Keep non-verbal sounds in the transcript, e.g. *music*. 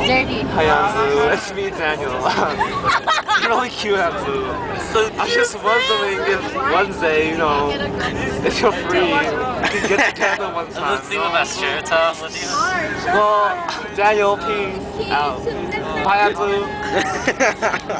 Dirty. Hi Anzew, it's me Daniel. *laughs* really cute Anzew. So I just wondering if one day, you know, *laughs* if you're free, we can get together one time. Let's see what that shirt off with you. Well, Daniel, peace out. Bye Anzew. *laughs*